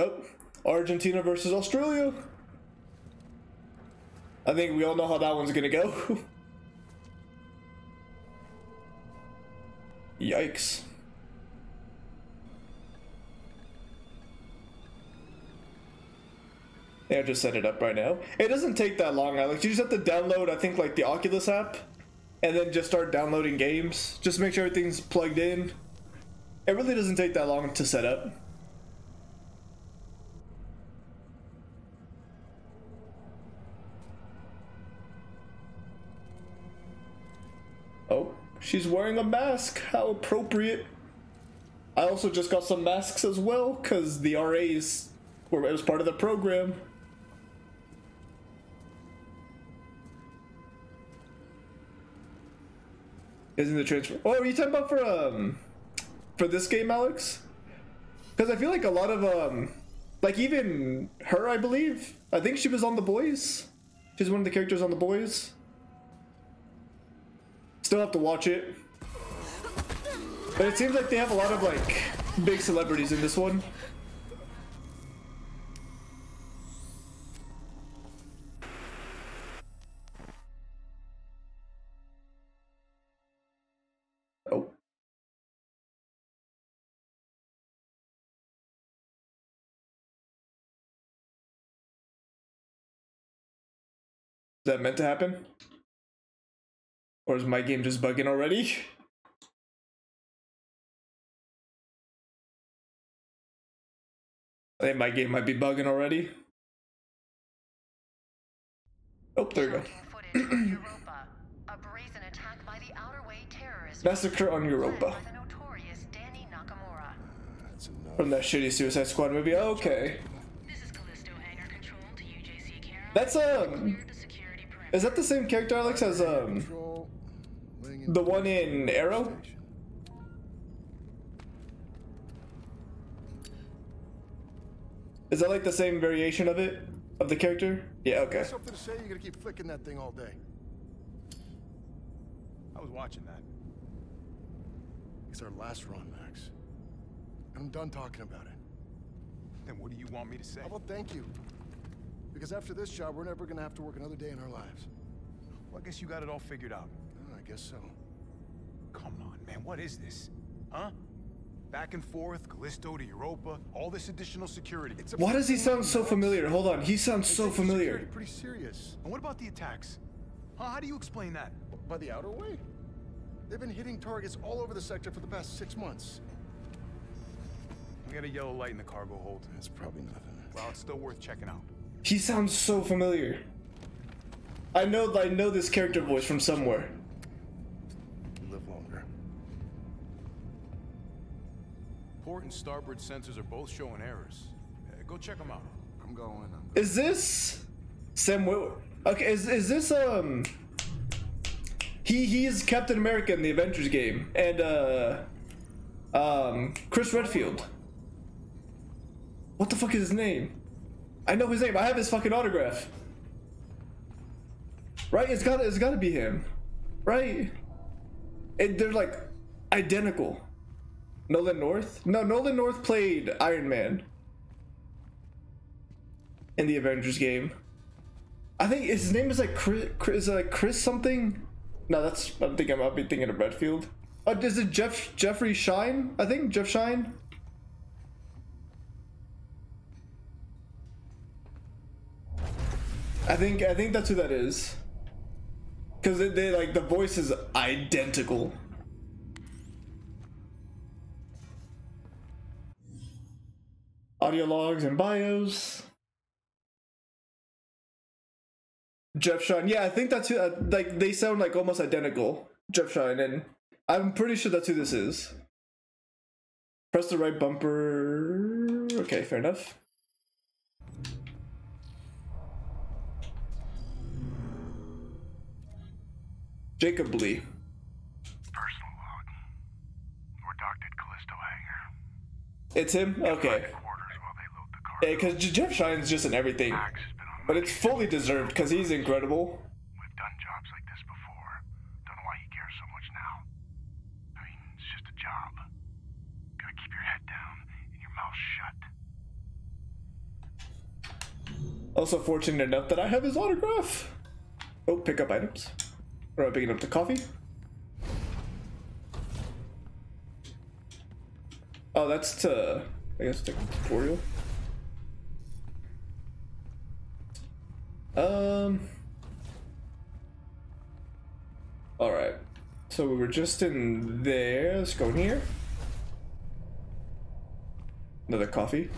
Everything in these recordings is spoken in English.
Oh, Argentina versus Australia. I think we all know how that one's gonna go. Yikes. Yeah, just set it up right now. It doesn't take that long, Alex. You just have to download, I think, like the Oculus app, and then just start downloading games. Just make sure everything's plugged in. It really doesn't take that long to set up. Oh, she's wearing a mask. How appropriate. I also just got some masks as well, because the RAs were was part of the program. Isn't the transfer? Oh, are you talking about for um for this game, Alex? Because I feel like a lot of um like even her, I believe. I think she was on the boys. She's one of the characters on the boys. Still have to watch it. But it seems like they have a lot of like big celebrities in this one. Oh. Is that meant to happen? Or is my game just bugging already? I think my game might be bugging already. Oh, there you go. Europa. A brazen attack by the Outer Way terrorists Massacre on Europa. notorious Dani Nakamura. That's enough. From that shitty Suicide Squad movie. Okay. This is Callisto Hangar Control to UJC Charon. That's um Clear to security perimeter. is that the same character Alex as um Control, laying in the one in Arrow? Is that like the same variation of it? Of the character? Yeah, okay. Something to say? You're gonna keep flicking that thing all day. I was watching that. It's our last run, Max. And I'm done talking about it. Then what do you want me to say? How about thank you? Because after this job, we're never gonna have to work another day in our lives. Well, I guess you got it all figured out. Oh, I guess so. Come on, man. What is this? Huh? Back and forth, Callisto to Europa, all this additional security. It's a Why does he sound so familiar? Hold on, he sounds so familiar. security Pretty serious. And what about the attacks? Huh? How do you explain that? By the outer way. They've been hitting targets all over the sector for the past six months. We got a yellow light in the cargo hold. That's probably nothing. Well, it's still worth checking out. He sounds so familiar. I know I know this character voice from somewhere. Port and starboard sensors are both showing errors. Uh, go check them out. I'm going. I'm Is this Sam Witwer? Okay, is is this um he he is Captain America in the Avengers game and uh um Chris Redfield. What the fuck is his name? I know his name. I have his fucking autograph. Right? It's got it's got to be him. Right? And they're like identical. Nolan North? No, Nolan North played Iron Man in the Avengers game. I think his name is like Chris, Chris, like Chris something. No, that's I'm thinking I might be thinking of Redfield. Oh, is it Jeff Jeffrey Schine? I think Jeff Schine. I think I think that's who that is. Cause they like the voice is identical. Audio logs and bios. Jeff Schine. Yeah, I think that's who. Uh, like they sound like almost identical. Jeff Schine, and I'm pretty sure that's who this is. Press the right bumper. Okay, fair enough. Jacob Lee. Personal log. At Callisto Hangar. It's him. Okay. Yeah, because Jeff Schine's just in everything, Max has been on but it's fully deserved because he's incredible. We've done jobs like this before. Don't know why he cares so much now. I mean, it's just a job. Gotta keep your head down and your mouth shut. Also fortunate enough that I have his autograph. Oh, pick up items. Or am I picking up the coffee? Oh, that's to, I guess, the tutorial. Um. All right. So we were just in there. Let's go in here. Another coffee.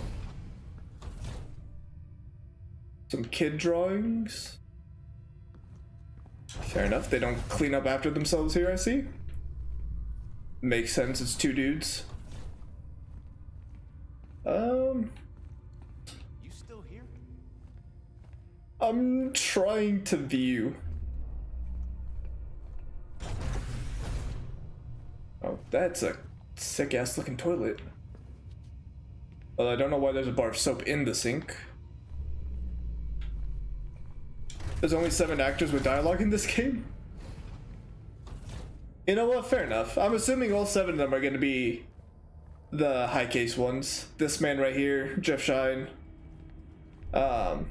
Some kid drawings. Fair enough. They don't clean up after themselves here, I see. Makes sense. It's two dudes. Um, I'm trying to view. Oh, that's a sick ass looking toilet. Well, I don't know why there's a bar of soap in the sink. There's only seven actors with dialogue in this game. You know what? Fair enough. I'm assuming all seven of them are going to be the high case ones. This man right here, Jeff Schine. Um,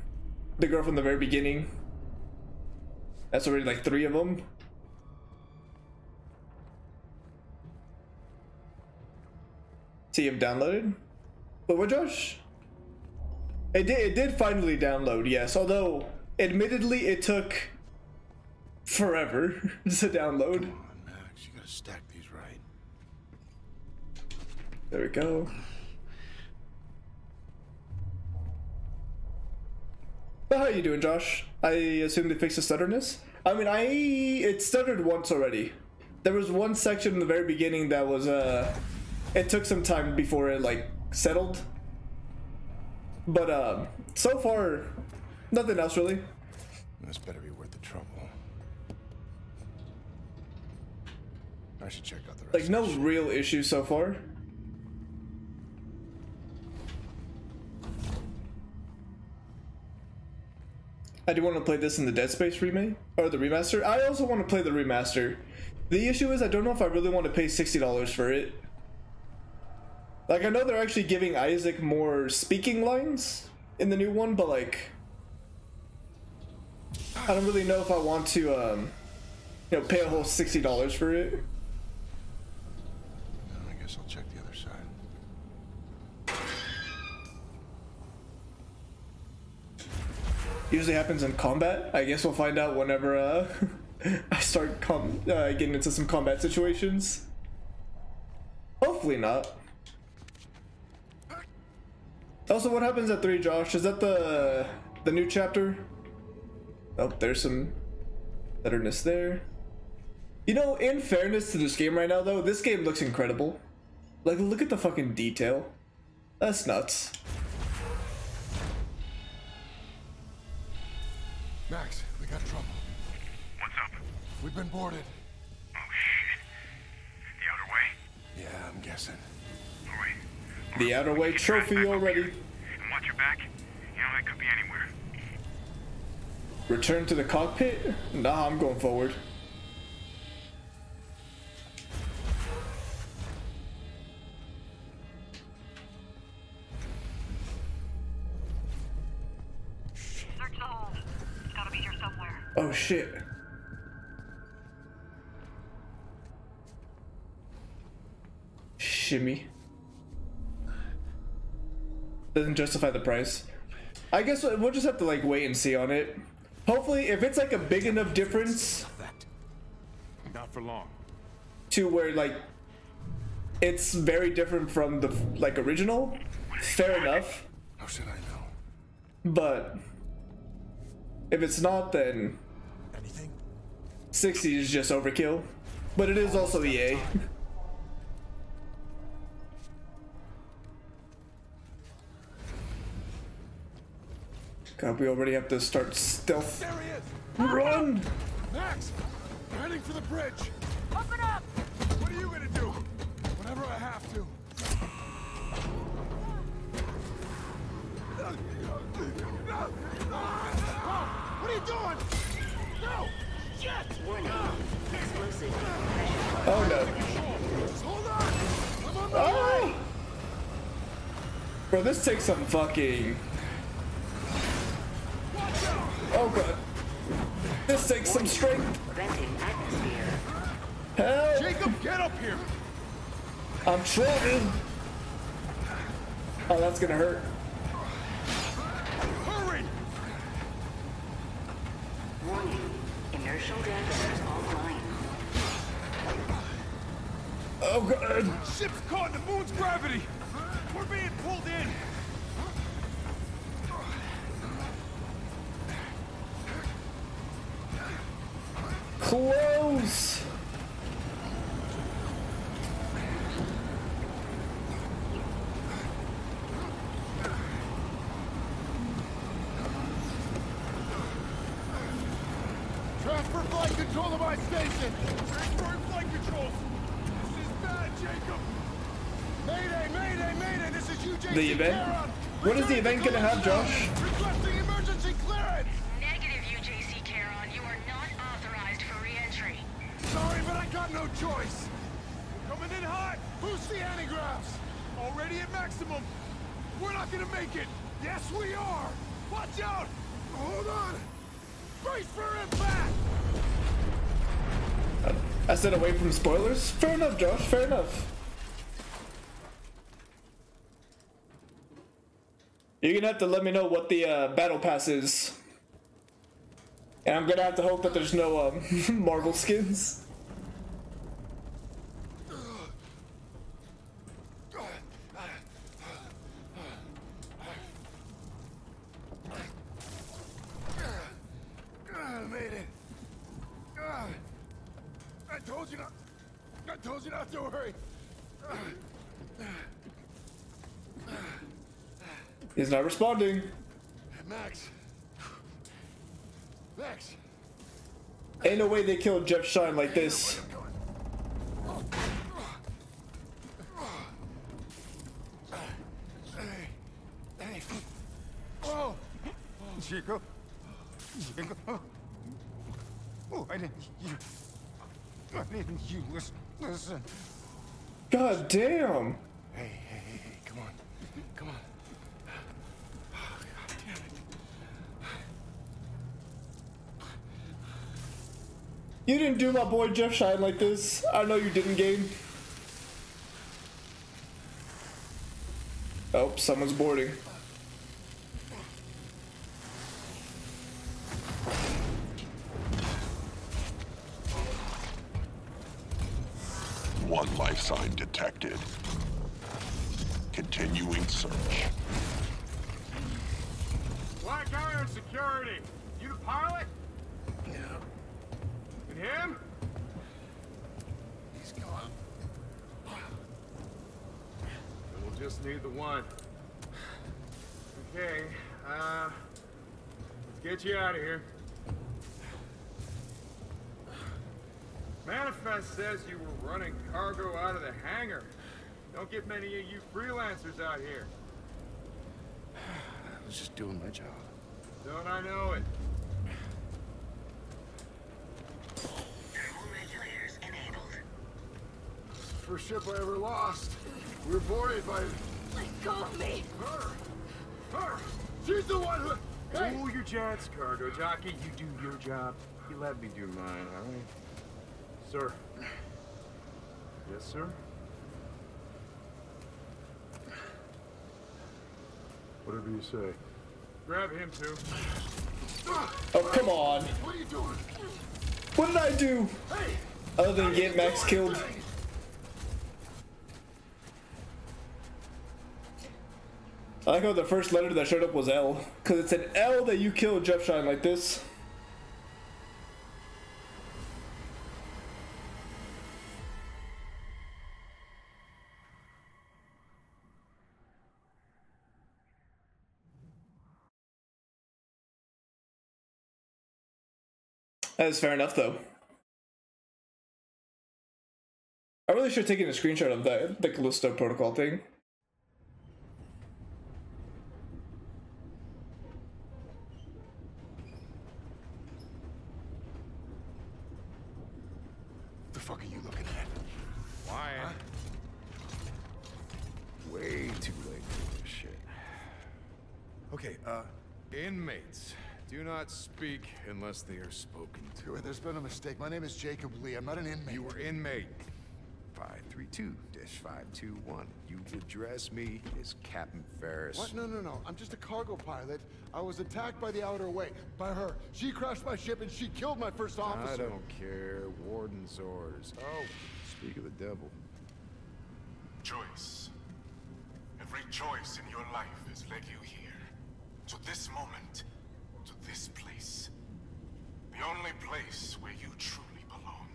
the girl from the very beginning. That's already like three of them. See him downloaded? But what, Josh? It did. It did finally download. Yes, although admittedly it took forever to download. Come on, Max. You gotta stack these right. There we go. But how are you doing, Josh? I assume they fixed the stutterness. I mean, I it stuttered once already. There was one section in the very beginning that was uh, it took some time before it like settled. But um, so far, nothing else really. This better be worth the trouble. I should check out the rest. Like no real issues so far. I do want to play this in the Dead Space remake or the remaster. I also want to play the remaster. The issue is I don't know if I really want to pay sixty dollars for it. Like I know they're actually giving Isaac more speaking lines in the new one, but like I don't really know if I want to um you know pay a whole sixty dollars for it. I guess I'll check the other side. Usually happens in combat. I guess we'll find out whenever uh, I start com- uh, getting into some combat situations. Hopefully not. Also, what happens at three, Josh? Is that the the new chapter? Oh, there's some betterness there. You know, in fairness to this game right now, though, this game looks incredible. Like, look at the fucking detail. That's nuts. Max, we got trouble. What's up? We've been boarded. Oh, shit. The outer way? Yeah, I'm guessing. Oh, All right. The Outer Way trophy already. And watch your back. You know, it could be anywhere. Return to the cockpit? Nah, I'm going forward. Shit. Shimmy. Doesn't justify the price. I guess we'll just have to like wait and see on it. Hopefully, if it's like a big enough difference Not for long. to where like it's very different from the like original, fair enough. How should I know? But if it's not, then Anything? 60 is just overkill. But it is also EA. God, we already have to start stealth. There he is! Run! Max! Heading for the bridge! Bro, this takes some fucking. Oh god. This takes some strength. Help! Jacob, get up here! I'm trying. Oh, that's gonna hurt. Transfer flight control to my station! Transferring flight controls! This is bad, Jacob! Mayday, mayday, mayday! This is UJC The event? Charon. What is the event gonna have, Josh? Requesting emergency clearance! Negative, UJC Charon. You are not authorized for re-entry. Sorry, but I got no choice. Coming in hot! Boost the antigraphs! Already at maximum! We're not gonna make it! Yes, we are! Watch out! Hold on! Brace for impact! I said away from spoilers. Fair enough, Josh. Fair enough. You're gonna have to let me know what the uh, battle pass is. And I'm gonna have to hope that there's no um, Marvel skins. Ah, I made it. Ah, I told you not. I told you not to worry. He's not responding. Max. Max. Ain't no way they killed Jeff Schine like this. Hey. Hey. Oh. Jacob? Jacob? Oh, oh I didn't. You. Didn't. You listen. Listen. God damn. Hey, hey, hey, hey, come on. Come on. Oh, God damn it. You didn't do my boy Jeff Schine like this. I know you didn't, game. Oh, someone's boarding. One life sign detected. Continuing search. Black Iron Security. You the pilot? Yeah. And him? He's gone. We'll just need the one. Okay, uh, let's get you out of here. Manifest says you were running cargo out of the hangar. Don't get many of you freelancers out here. I was just doing my job. Don't I know it? Thermal regulators enabled. First ship I ever lost. We were boarded by Let go of me! her. Her. She's the one who. Hey. Cool your jets, cargo jockey. You do your job. You let me do mine, all right? Sir. Yes, sir? Whatever you say. Grab him, too. Oh, come on. What are you doing? What did I do? Hey. Other than get Max killed. I like how the first letter that showed up was L. Because it's an L that you killed Jeff Schine like this. That is fair enough, though. I really should have taken a screenshot of that, the Callisto protocol thing. The fuck are you looking at? Why? Way too late for this shit. Okay, uh, inmates. Do not speak unless they are spoken to. There's been a mistake. My name is Jacob Lee. I'm not an inmate. You were inmate 532-521. You address me as Captain Ferris. What? No, no, no. I'm just a cargo pilot. I was attacked by the Outer Way. By her. She crashed my ship and she killed my first officer. I don't care. Warden's orders. Oh, speak of the devil. Choice. Every choice in your life has led you here. To this moment. To this place. The only place where you truly belong.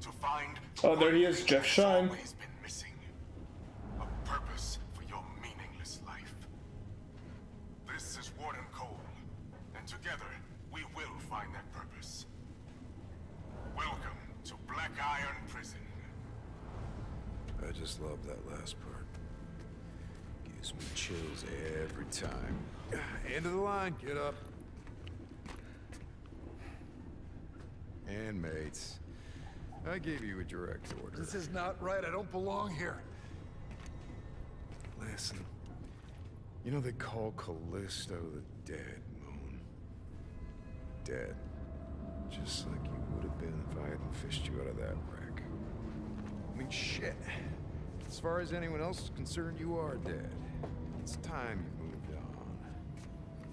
To find. Oh, there he is, Jeff that's Schine. always been missing. A purpose for your meaningless life. This is Warden Cole. And together, we will find that purpose. Welcome to Black Iron Prison. I just love that last part. Gives me chills every time. End of the line, get up. And mates, I gave you a direct order. This is not right. I don't belong here. Listen, you know they call Callisto the dead moon. Dead. Just like you would have been if I hadn't fished you out of that wreck. I mean, shit. As far as anyone else is concerned, you are dead. It's time you moved on.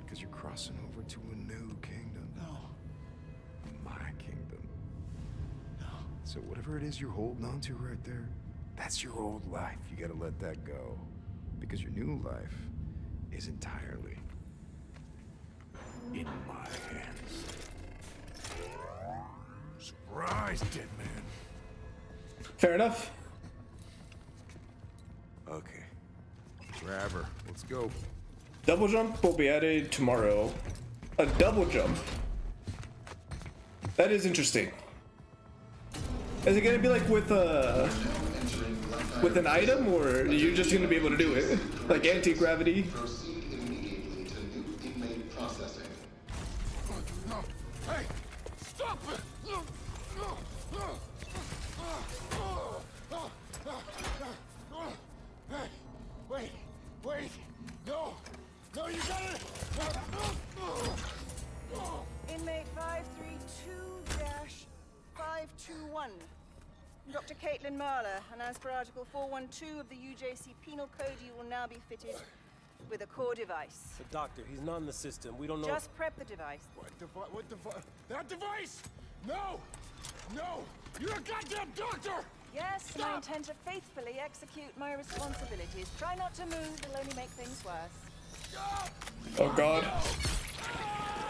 Because you're crossing over to a new kingdom. So whatever it is you're holding on to right there, that's your old life. You gotta let that go. Because your new life is entirely in my hands. Surprise, dead man. Fair enough. Okay. Grab her. Let's go. Double jump will be added tomorrow. A double jump. That is interesting. Is it gonna be like with a with an item, or are you just gonna be able to do it like anti gravity? 532-521. Dr. Caitlin Mahler, and as per Article 412 of the UJC Penal Code, you will now be fitted with a core device. The doctor, he's not in the system. We don't know. Just prep the device. What device? What device? That device! No! No! You're a goddamn doctor! Yes, and I intend to faithfully execute my responsibilities. Try not to move, it'll only make things worse. Oh god. Ah!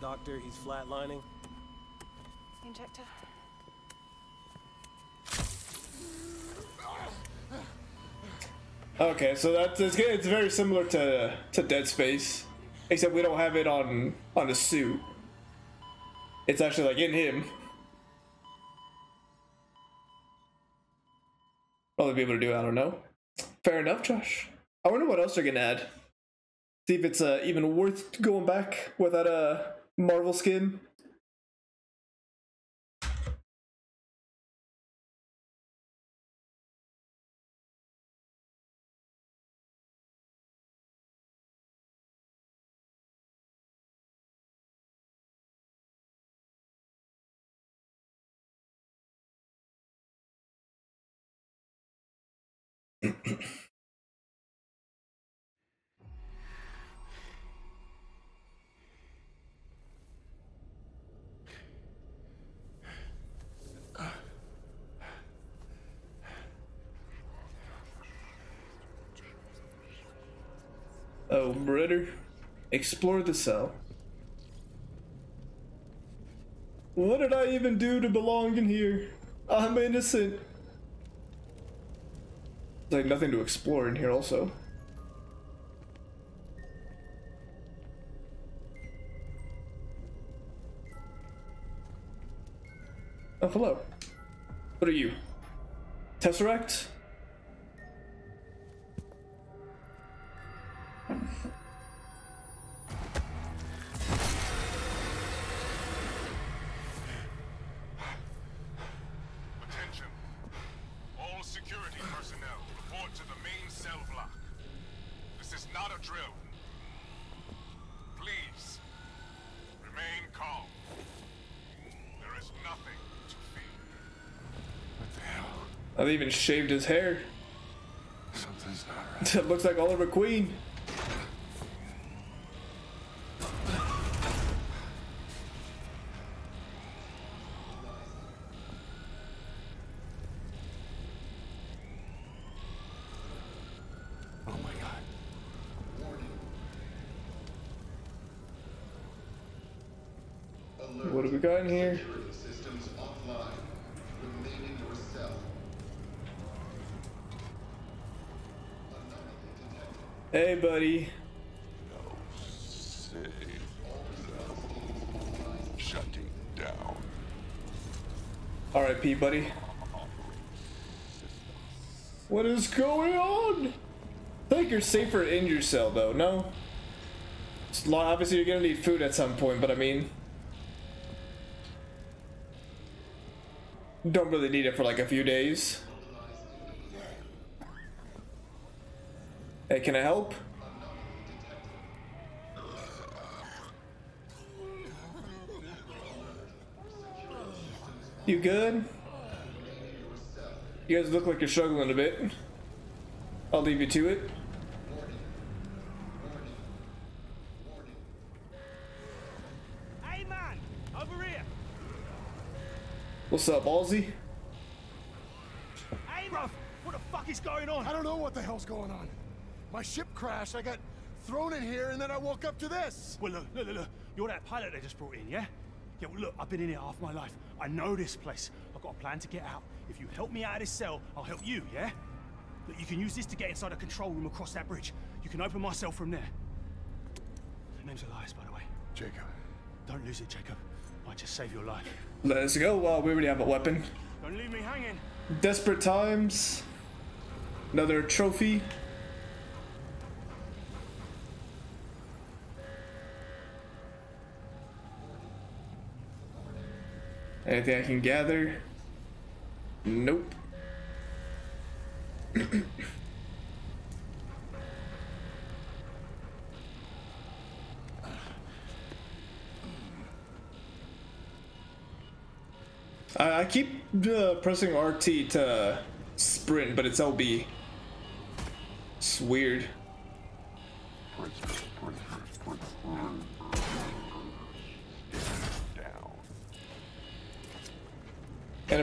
Doctor, he's flatlining. Injector. Okay, so that's it's, it's very similar to to Dead Space, except we don't have it on on the suit. It's actually like in him. Probably be able to do. I don't know. Fair enough, Josh. I wonder what else they're gonna add. See if it's uh, even worth going back without a uh Marvel skin. Oh, brother. Explore the cell. What did I even do to belong in here? I'm innocent. There's like nothing to explore in here also. Oh, hello. What are you? Tesseract? They even shaved his hair. Something's not right. It looks like Oliver Queen. Oh my god. Alert. What have we got in here? Security systems offline. Remain in your cell. Anomaly detected. Hey, buddy. Shutting down. R.I.P., buddy. What is going on? I think you're safer in your cell, though. No. Obviously, you're gonna need food at some point, but I mean, don't really need it for like a few days. Hey, can I help? You good? You guys look like you're struggling a bit. I'll leave you to it. Hey man, over here. What's up, Ballsy? Hey, Ruff, what the fuck is going on? I don't know what the hell's going on. My ship crashed, I got thrown in here, and then I woke up to this. Well, look, look, look, look. You're that pilot they just brought in, yeah? Yeah, look, I've been in here half my life. I know this place. I've got a plan to get out. If you help me out of this cell, I'll help you, yeah? Look, you can use this to get inside a control room across that bridge. You can open my cell from there. The name's Elias, by the way. Jacob. Don't lose it, Jacob. Might just save your life. Let's go. Well, we already have a weapon. Don't leave me hanging. Desperate times. Another trophy. Anything I can gather? Nope. I, I keep uh, pressing RT to sprint, but it's LB. It's weird.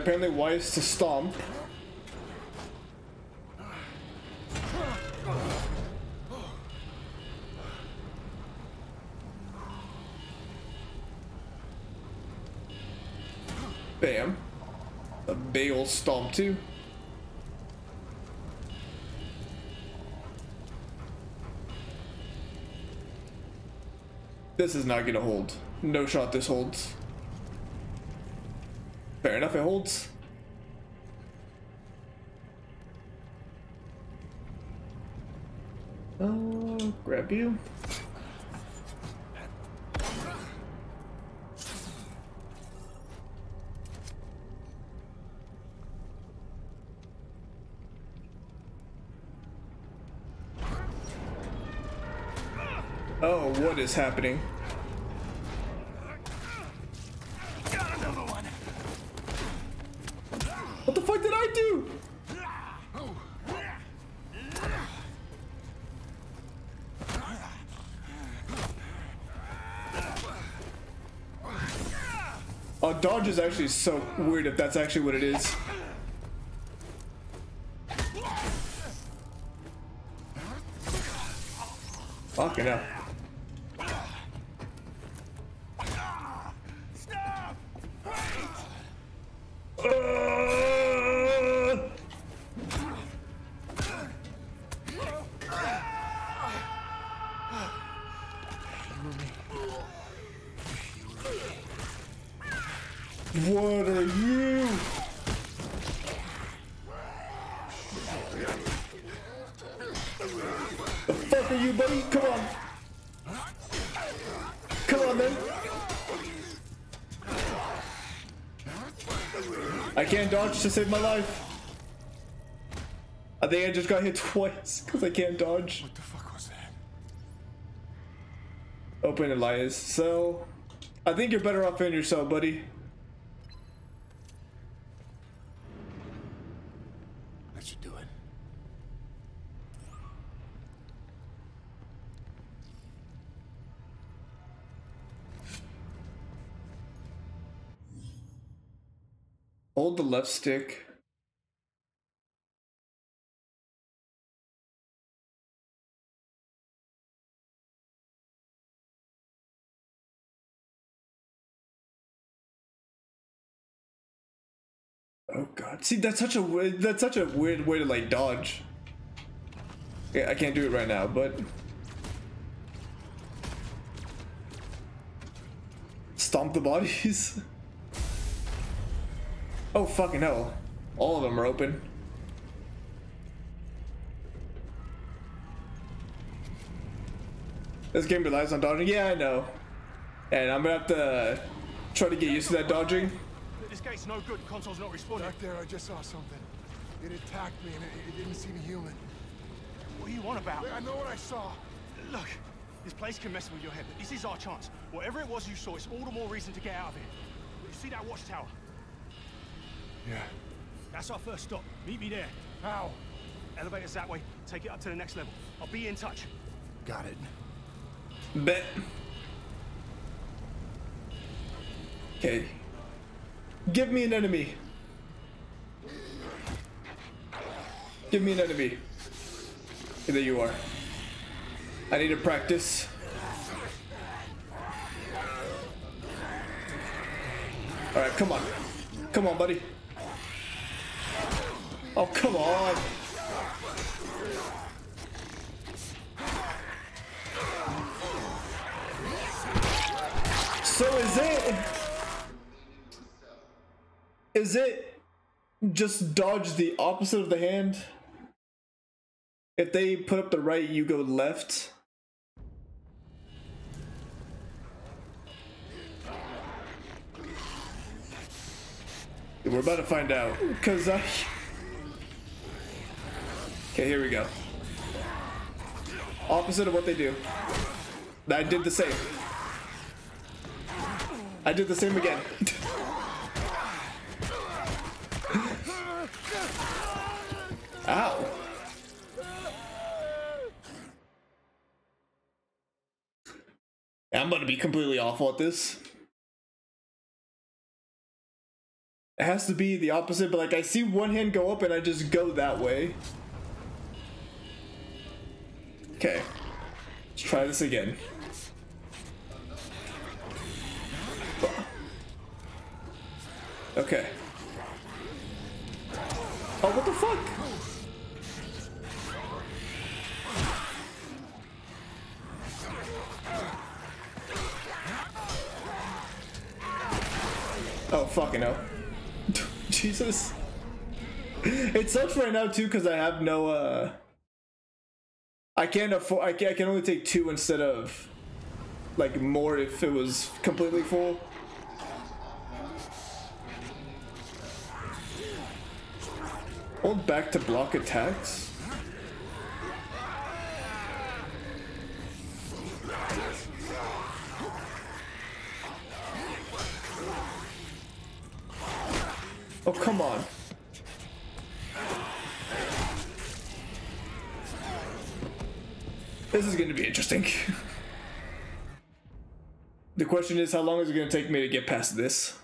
Apparently Y is to stomp. Bam. A big stomp too. This is not gonna hold. No shot this holds. Holds. Oh, grab you. Oh, what is happening? Dodge is actually so weird if that's actually what it is. Fucking hell. What are you? The fuck are you, buddy? Come on. Come on, then. I can't dodge to save my life. I think I just got hit twice because I can't dodge. What the fuck was that? Open Elias cell. I think you're better off in your cell, buddy. The left stick. Oh god. See, that's such a weird, that's such a weird way to like dodge. Yeah, I can't do it right now, but stomp the bodies. oh fucking hell! All of them are open. This game relies on dodging. Yeah, I know. And I'm gonna have to try to get used to that dodging. This gate's no good. Console's not responding. Back there, I just saw something. It attacked me and it, it didn't seem human. What are you on about? I know what I saw. Look, this place can mess with your head, but this is our chance. Whatever it was you saw, it's all the more reason to get out of here. You see that watchtower? Yeah. That's our first stop. Meet me there. How? Elevator's that way. Take it up to the next level. I'll be in touch. Got it. Bet. Okay. Give me an enemy. Give me an enemy. There you are. I need to practice. Alright, come on. Come on, buddy. Oh, come on. So is it... Is it just dodge the opposite of the hand? If they put up the right, you go left. We're about to find out, cause I. Okay, here we go. Opposite of what they do. I did the same. I did the same again. Ow. I'm gonna be completely awful at this. It has to be the opposite, but like I see one hand go up and I just go that way. Okay. Let's try this again. Okay. Oh, what the fuck? Oh, fucking hell. Jesus. It sucks right now, too, because I have no, uh... I can't afford... I can, I can only take two instead of, like, more if it was completely full. Hold back to block attacks? Oh, come on. This is going to be interesting. the question is, how long is it going to take me to get past this?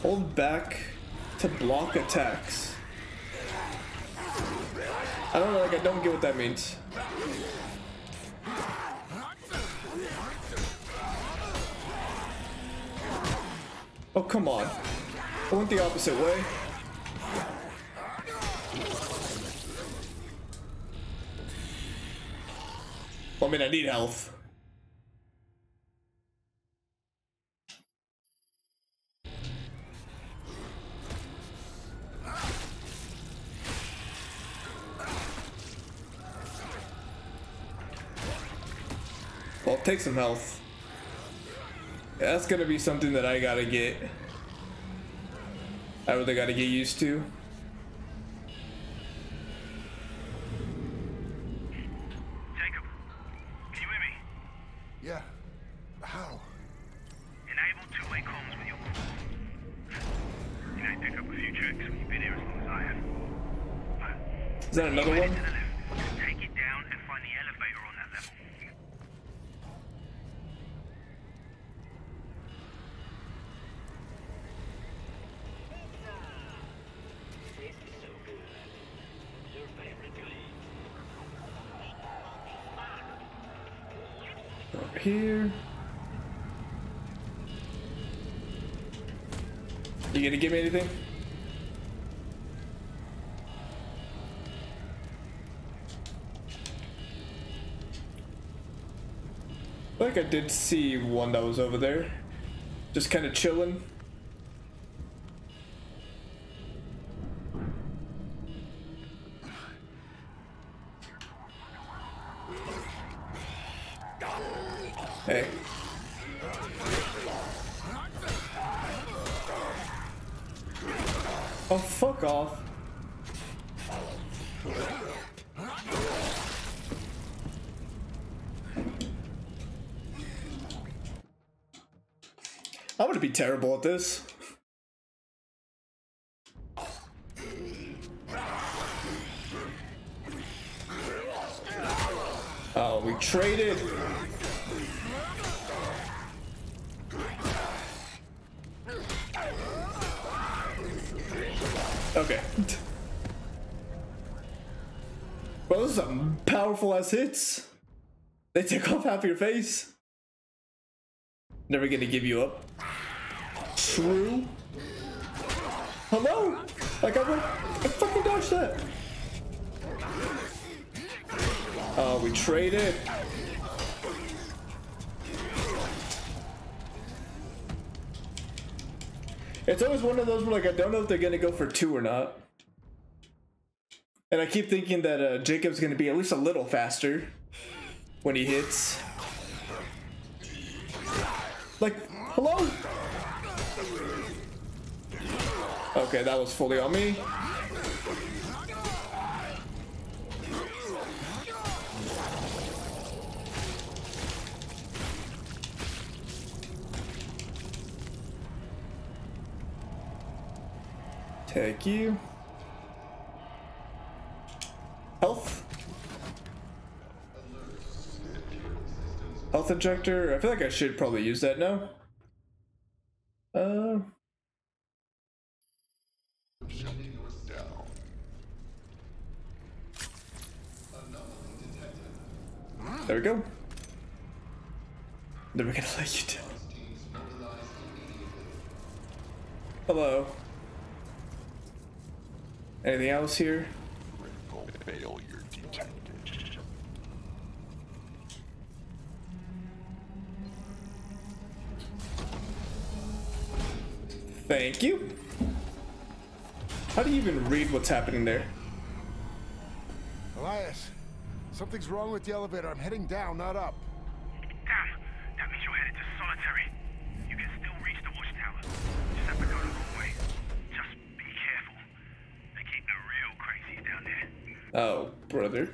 Hold back to block attacks. I don't know, like, I don't get what that means. Oh, come on. I went the opposite way. I mean, I need health. Well, take some health. That's gonna be something that I gotta get. I really gotta get used to. Jacob, can you hear me? Yeah. How? Enable two-way comms with your You know, pick up a few tricks when you've been here as long as I have. But Is that another one? Take it down and find the elevator on that level. Over here. You gonna give me anything? I like I did see one that was over there. Just kind of chilling. This. Oh, we traded. Okay. Well, those are some powerful ass hits. They take off half your face. Never gonna give you up. True. Hello? Like I went, I fucking dodged that. Oh, we traded. It's always one of those where like I don't know if they're gonna go for two or not. And I keep thinking that uh, Jacob's gonna be at least a little faster when he hits. Like, hello? Okay, that was fully on me. Take you. Health. Health injector. I feel like I should probably use that now. Uh. There we go. Never gonna let you down. Hello. Anything else here? Thank you. How do you even read what's happening there? Elias, something's wrong with the elevator. I'm heading down, not up. Damn, that means you're headed to solitary. You can still reach the watchtower. Just have to go the wrong way. Just be careful. They keep the real crazies down there. Oh, brother.